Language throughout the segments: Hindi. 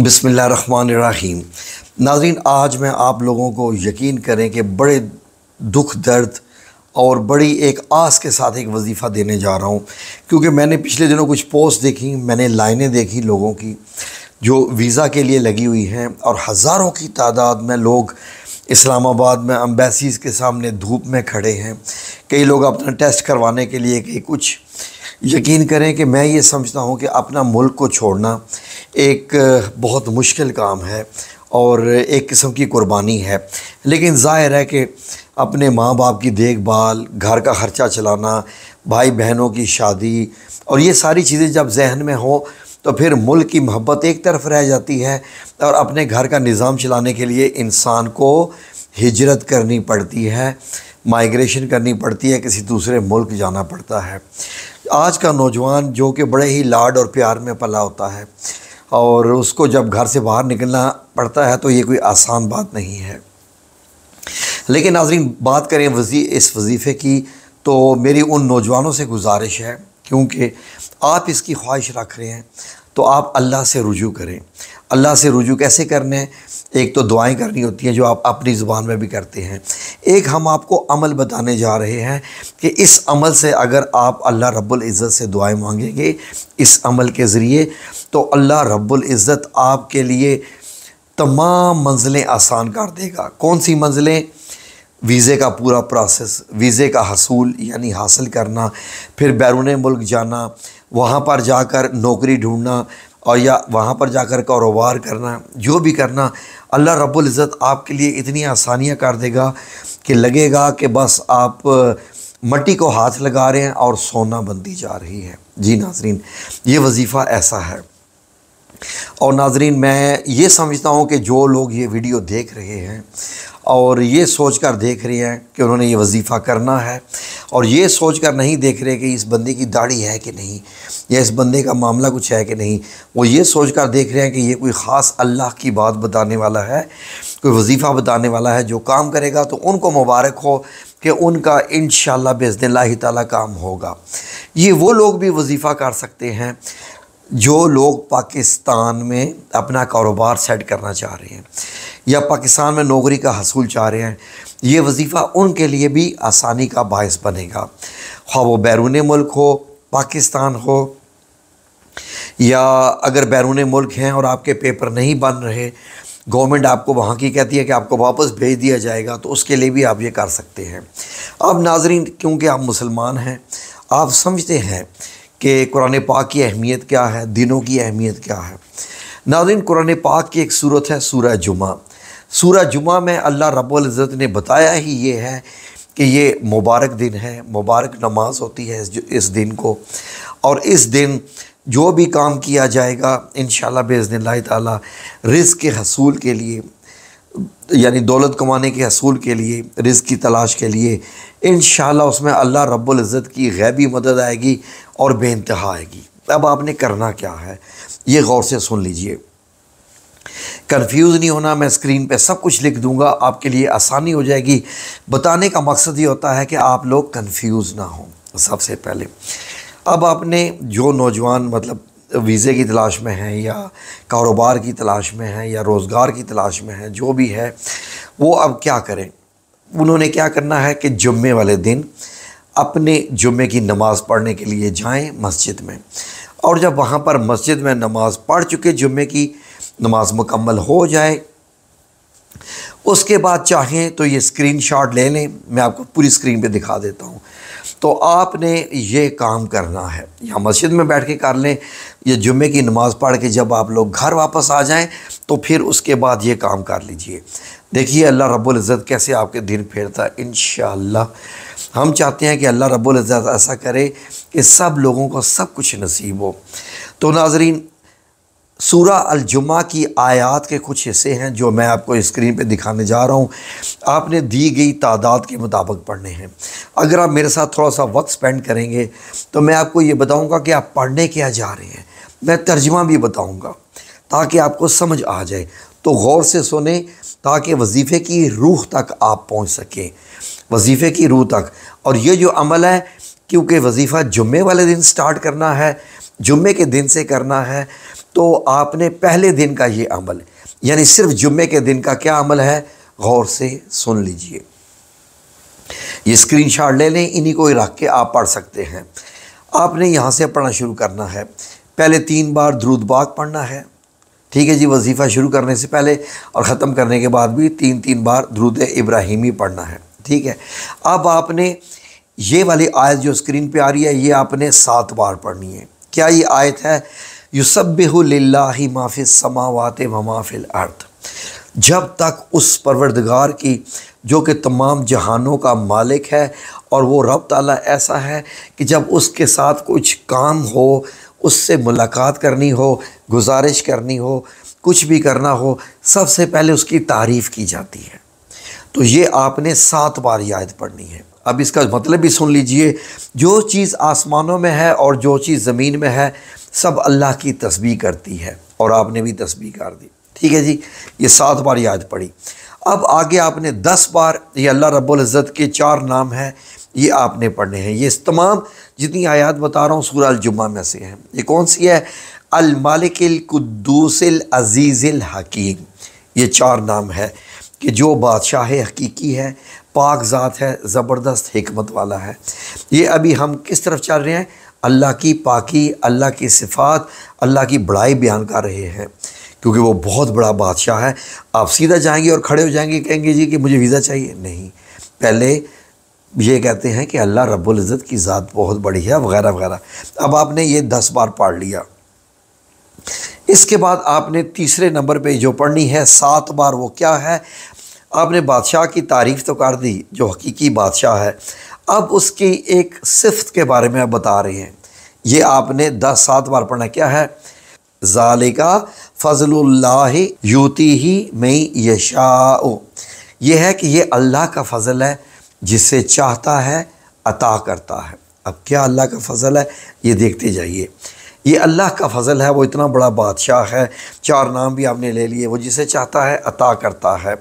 बिसमीम नाजरीन, आज मैं आप लोगों को यकीन करें कि बड़े दुख, दर्द और बड़ी एक आस के साथ एक वजीफ़ा देने जा रहा हूँ, क्योंकि मैंने पिछले दिनों कुछ पोस्ट देखी, मैंने लाइनें देखी लोगों की, जो वीज़ा के लिए लगी हुई हैं और हज़ारों की तादाद में लोग इस्लामाबाद में अम्बेसीज़ के सामने धूप में खड़े हैं। कई लोग अपना टेस्ट करवाने के लिए, कई कुछ। यकीन करें कि मैं ये समझता हूँ कि अपना मुल्क को छोड़ना एक बहुत मुश्किल काम है और एक किस्म की कुर्बानी है। लेकिन ज़ाहिर है कि अपने माँ बाप की देखभाल, घर का ख़र्चा चलाना भाई बहनों की शादी और ये सारी चीज़ें जब जहन में हो तो फिर मुल्क की मोहब्बत एक तरफ़ रह जाती है और अपने घर का निज़ाम चलाने के लिए इंसान को हिजरत करनी पड़ती है, माइग्रेशन करनी पड़ती है, किसी दूसरे मुल्क जाना पड़ता है। आज का नौजवान जो कि बड़े ही लाड और प्यार में पला होता है और उसको जब घर से बाहर निकलना पड़ता है तो ये कोई आसान बात नहीं है। लेकिन नाजरीन, बात करें वजी, इस वजीफ़े की तो मेरी उन नौजवानों से गुजारिश है, क्योंकि आप इसकी ख्वाहिश रख रहे हैं तो आप अल्लाह से रुजू करें। अल्लाह से रुजू कैसे करने एक तो दुआएँ करनी होती हैं जो आप अपनी ज़ुबान में भी करते हैं। एक हम आपको अमल बताने जा रहे हैं कि इस अमल से अगर आप अल्लाह रब्बुल इज़्ज़त से दुआएँ मांगेंगे, इस अमल के ज़रिए तो अल्लाह रब्बुल इज़्ज़त आपके लिए तमाम मंजिलें आसान कर देगा। कौन सी मंजिलें? वीज़े का पूरा प्रोसेस, वीज़े का हसूल, यानी हासिल करना, फिर बैरून मुल्क जाना, वहाँ पर जाकर नौकरी ढूंढना, और या वहाँ पर जाकर कारोबार करना, जो भी करना अल्लाह रब्बुल इज़्ज़त आपके लिए इतनी आसानियाँ कर देगा कि लगेगा कि बस आप मट्टी को हाथ लगा रहे हैं और सोना बनती जा रही है। जी नाजरीन, ये वजीफ़ा ऐसा है। और नाजरीन, मैं ये समझता हूँ कि जो लोग ये वीडियो देख रहे हैं और ये सोच कर देख रहे हैं कि उन्होंने ये वजीफ़ा करना है और ये सोच कर नहीं देख रहे कि इस बंदे की दाढ़ी है कि नहीं, या इस बंदे का मामला कुछ है कि नहीं, वो ये सोच कर देख रहे हैं कि ये कोई ख़ास अल्लाह की बात बताने वाला है, कोई वजीफ़ा बताने वाला है जो काम करेगा तो उनको मुबारक हो कि उनका इन बेजन ताला काम होगा। ये वो लोग भी वजीफ़ा कर सकते हैं। जो लोग पाकिस्तान में अपना कारोबार सेट करना चाह रहे हैं या पाकिस्तान में नौकरी का हसूल चाह रहे हैं, ये वजीफ़ा उनके लिए भी आसानी का बायस बनेगा। ख्वा वो बैरून मुल्क हो, पाकिस्तान हो, या अगर बैरून मुल्क हैं और आपके पेपर नहीं बन रहे, गवर्नमेंट आपको वहाँ की कहती है कि आपको वापस भेज दिया जाएगा तो उसके लिए भी आप ये कर सकते हैं। अब नाजरीन, क्योंकि आप मुसलमान हैं, आप समझते हैं कि कुरान पाक की अहमियत क्या है? दिनों की अहमियत क्या है? नाजरीन कुरान पाक की एक सूरत है सूरह जुमा सूरह जुमा में अल्लाह रब्ज़त ने बताया ही ये है कि ये मुबारक दिन है मुबारक नमाज़ होती है इस, इस दिन को। और इस दिन जो भी काम किया जाएगा इन बेज़न ताला रिज़ के हसूल के लिए यानी दौलत कमाने के असूल के लिए रिज़ की तलाश के लिए इन उसमें अल्लाह रब्ज़त की गैबी मदद आएगी और बेानतहा आएगी। अब आपने करना क्या है? ये गौर से सुन लीजिए। कंफ्यूज नहीं होना, मैं स्क्रीन पे सब कुछ लिख दूँगा, आपके लिए आसानी हो जाएगी। बताने का मकसद ये होता है कि आप लोग कंफ्यूज ना हों, सबसे पहले। अब आपने जो नौजवान मतलब वीज़े की तलाश में हैं या कारोबार की तलाश में हैं या रोज़गार की तलाश में हैं, जो भी है, वो अब क्या करें? उन्होंने क्या करना है कि जुम्मे वाले दिन अपने जुम्मे की नमाज़ पढ़ने के लिए जाएँ मस्जिद में। और जब वहाँ पर मस्जिद में नमाज़ पढ़ चुके, जुम्मे की नमाज़ मुकम्मल हो जाए, उसके बाद चाहें तो ये स्क्रीन शॉट ले लें। मैं आपको पूरी स्क्रीन पे दिखा देता हूँ। तो आपने ये काम करना है। या मस्जिद में बैठ के कर लें। ये जुम्मे की नमाज़ पढ़ के जब आप लोग घर वापस आ जाएँ तो फिर उसके बाद ये काम कर लीजिए। देखिए, अल्लाह रब्बुल इज़्ज़त कैसे आपके दिन फेरता है। इन हम चाहते हैं कि अल्लाह रब्बुल इज़्ज़त ऐसा करे कि सब लोगों को सब कुछ नसीब हो। तो नाजरीन सूरा अलजुमा की आयात के कुछ हिस्से हैं जो मैं आपको स्क्रीन पे दिखाने जा रहा हूँ। आपने दी गई तादाद के मुताबिक पढ़ने हैं। अगर आप मेरे साथ थोड़ा सा वक्त स्पेंड करेंगे तो मैं आपको ये बताऊँगा कि आप पढ़ने क्या जा रहे हैं। मैं तर्जमा भी बताऊँगा, ताकि आपको समझ आ जाए। तो गौर से सुने, ताकि वजीफ़े की रूह तक आप पहुँच सकें। वजीफ़े की रूह तक। और ये जो अमल है, क्योंकि वजीफ़ा जुम्मे वाले दिन स्टार्ट करना है जुम्मे के दिन से करना है तो आपने पहले दिन का ये अमल, यानी सिर्फ़ जुम्मे के दिन का क्या अमल है? गौर से सुन लीजिए। ये स्क्रीन शॉट ले लें, इन्हीं को रख के आप पढ़ सकते हैं। आपने यहाँ से पढ़ना शुरू करना है। पहले तीन बार द्रुद बाग पढ़ना है। ठीक है जी, वजीफ़ा शुरू करने से पहले और ख़त्म करने के बाद भी तीन तीन बार द्रुद इब्राहिमी पढ़ना है। ठीक है, अब आपने ये वाली आयत जो स्क्रीन पे आ रही है, ये आपने सात बार पढ़नी है। क्या ये आयत है? युसबिल्ला माफिल समावात व माफिल अर्थ जब तक उस परवरदगार की, जो कि तमाम जहानों का मालिक है, और वो रब ताला ऐसा है कि जब उसके साथ कुछ काम हो, उससे मुलाकात करनी हो, गुजारिश करनी हो, कुछ भी करना हो, सबसे पहले उसकी तारीफ़ की जाती है। तो ये आपने सात बार याद पढ़नी है। अब इसका मतलब भी सुन लीजिए, जो चीज़ आसमानों में है और जो चीज़ ज़मीन में है, सब अल्लाह की तस्बी करती है और आपने भी तस्बी कर दी। ठीक है जी? ये सात बार याद पड़ी। अब आगे आपने दस बार, ये अल्लाह रब्ज़त के चार नाम हैं, ये आपने पढ़ने हैं। ये तमाम जितनी आयात बता रहा हूँ, सूरह जुम्मा में से हैं। ये कौन सी है? अलमालिकुद्दूसिल अजीज़िल हकीम। ये चार नाम है कि जो बादशाह हकीकी है पाक ज़ात है, ज़बरदस्त हमत वाला है। ये अभी हम किस तरफ़ चल रहे हैं? अल्लाह की पाकी, अल्लाह की सिफ़ात, अल्लाह की बड़ाई बयान कर रहे हैं। क्योंकि वो बहुत बड़ा बादशाह है। आप सीधा जाएँगे और खड़े हो जाएँगे, कहेंगे जी कि मुझे वीज़ा चाहिए? नहीं। पहले ये कहते हैं कि अल्लाह रब्बुल इज़्ज़त की ज़ात बहुत बड़ी है, वगैरह वगैरह। अब आपने ये दस बार पढ़ लिया। इसके बाद आपने तीसरे नंबर पे जो पढ़नी है, सात बार वो क्या है? आपने बादशाह की तारीफ़ तो कर दी, जो हकीकी बादशाह है। अब उसकी एक सिफ्त के बारे में आप बता रहे हैं। ये आपने दस सात बार पढ़ना क्या है? ज़ालिका फ़ज़ल्ला यूती ही मई यशा यह है कि ये अल्लाह का फ़ज़ल है, जिसे चाहता है, अता करता है। अब क्या अल्लाह का फ़ज़ल है? ये देखते जाइए। ये अल्लाह का फ़ज़ल है, वो इतना बड़ा बादशाह है। चार नाम भी आपने ले लिए, वो जिसे चाहता है, अता करता है।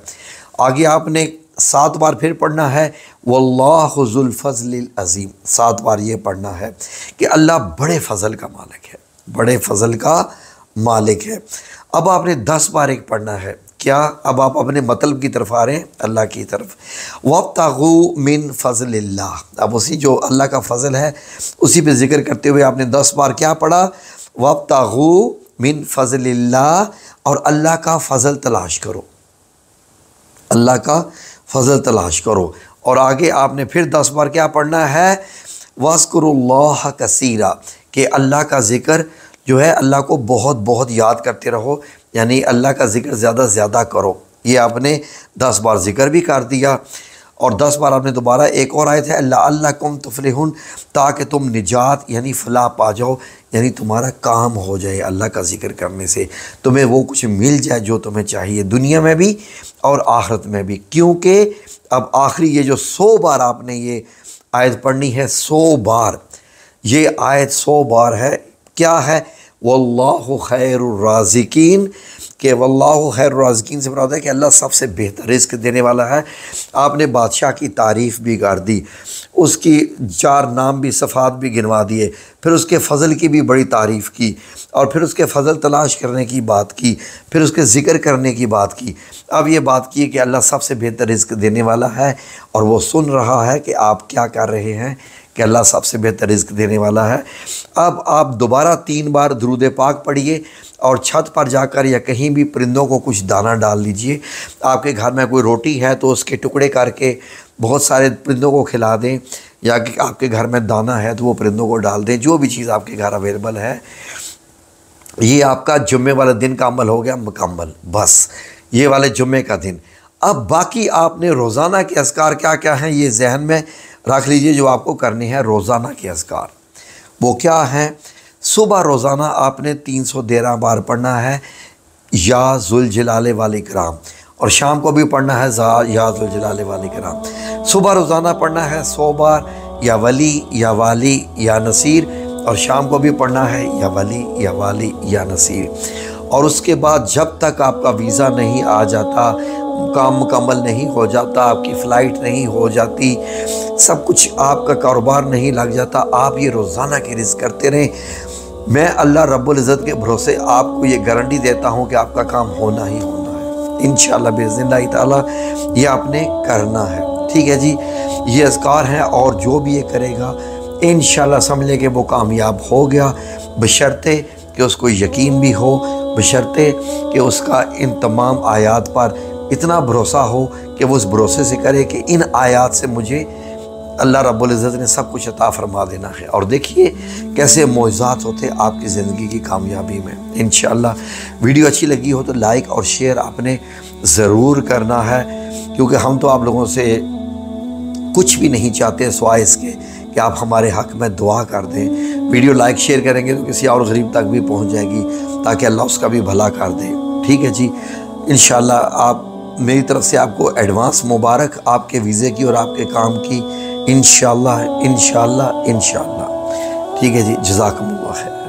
आगे आपने सात बार फिर पढ़ना है वल्लाफज़ल अज़ीम। सात बार ये पढ़ना है कि अल्लाह बड़े फ़ज़ल का मालिक है, बड़े फ़ज़ल का मालिक है। अब आपने दस बार एक पढ़ना है, क्या अब आप अपने मतलब की तरफ़ आ रहे हैं? अल्लाह की तरफ़। वक्तागू मिन फ़ज़ल अब उसी जो अल्लाह का फ़ज़ल है, उसी पे ज़िक्र करते हुए आपने दस बार क्या पढ़ा? वक्तागू मिन फ़ज़ल और अल्लाह का फ़ज़ल तलाश करो। अल्लाह का फ़ज़ल तलाश करो। और आगे आपने फिर दस बार क्या पढ़ना है? वस्कर कसीरा, कि अल्लाह का ज़िक्र जो है, अल्लाह को बहुत बहुत याद करते रहो। यानी अल्लाह का ज़िक्र ज़्यादा से ज़्यादा करो। ये आपने दस बार ज़िक्र भी कर दिया। और दस बार आपने दोबारा एक और आए थे अल्लाह अल्लाह कुम तुफलिहन ताकि तुम निजात, यानी फ़लाह पा जाओ, यानी तुम्हारा काम हो जाए अल्लाह का ज़िक्र करने से। तुम्हें वो कुछ मिल जाए जो तुम्हें चाहिए दुनिया में भी और आखरत में भी। क्योंकि अब आखिरी ये जो सौ बार आपने ये आयत पढ़नी है, सौ बार। ये आयत सौ बार है। क्या है? वल्लाह खैर राजिकीन कि वल्लाह खैर राजकीन से मुराद है कि अल्लाह सबसे बेहतर रिस्क देने वाला है। आपने बादशाह की तारीफ़ भी कर दी, उसकी चार नाम भी, सफ़ात भी गिनवा दिए, फिर उसके फ़ज़ल की भी बड़ी तारीफ़ की, और फिर उसके फ़ज़ल तलाश करने की बात की, फिर उसके ज़िक्र करने की बात की। अब ये बात की कि अल्लाह सबसे बेहतर रिस्क देने वाला है, और वो सुन रहा है कि आप क्या कर रहे हैं। कि अल्लाह सबसे बेहतर रिस्क देने वाला है। अब आप दोबारा तीन बार दरूद पाक पढ़िए और छत पर जाकर या कहीं भी परिंदों को कुछ दाना डाल लीजिए। आपके घर में कोई रोटी है तो उसके टुकड़े करके बहुत सारे परिंदों को खिला दें या कि आपके घर में दाना है तो वो परिंदों को डाल दें। जो भी चीज़ आपके घर अवेलेबल है। ये आपका जुम्मे वाले दिन का अमल हो गया मुकम्मल, बस। ये वाले जुम्मे का दिन। अब बाकी आपने रोज़ाना के असकार क्या क्या हैं? ये जहन में रख लीजिए जो आपको करनी है, रोज़ाना के असकार वो क्या हैं? सुबह रोज़ाना आपने तीन सौ तेरह बार पढ़ना है, या जुलजलाले वाले कराम और शाम को भी पढ़ना है या जुलजलाले वाले कराम सुबह रोज़ाना पढ़ना है सौ बार, या वली, या वाली, या नसीर, और शाम को भी पढ़ना है, या वली, या वाली, या नसीर। और उसके बाद जब तक आपका वीज़ा नहीं आ जाता काम मुकम्मल नहीं हो जाता, आपकी फ़्लाइट नहीं हो जाती, सब कुछ आपका कारोबार नहीं लग जाता, आप ये रोज़ाना की रिज करते रहें। मैं अल्लाह रब्बुल इज़्ज़त के भरोसे आपको ये गारंटी देता हूँ कि आपका काम होना ही होना है। इन बेजिल्ला ताला, ये आपने करना है। ठीक है जी, ये अजकार हैं और जो भी ये करेगा इन समझ कि वो कामयाब हो गया। बशर्ते कि उसको यकीन भी हो, बशर्ते कि उसका इन तमाम आयात पर इतना भरोसा हो कि वो उस भरोसे से करे कि इन आयात से मुझे अल्लाह रब्ज़त ने सब कुछ अता फरमा देना है। और देखिए कैसे मौज़ात होते आपकी ज़िंदगी की कामयाबी में। इन वीडियो अच्छी लगी हो तो लाइक और शेयर आपने ज़रूर करना है, क्योंकि हम तो आप लोगों से कुछ भी नहीं चाहते सवाए इसके कि आप हमारे हक़ में दुआ कर दें। वीडियो लाइक, शेयर करेंगे तो किसी और गरीब तक भी पहुँच जाएगी, ताकि अल्लाह उसका भी भला कर दे। ठीक है जी इन आप मेरी तरफ़ से आपको एडवांस मुबारक आपके वीज़े की और आपके काम की। इन शाला इन शाला ठीक है जी जजाकम्ला है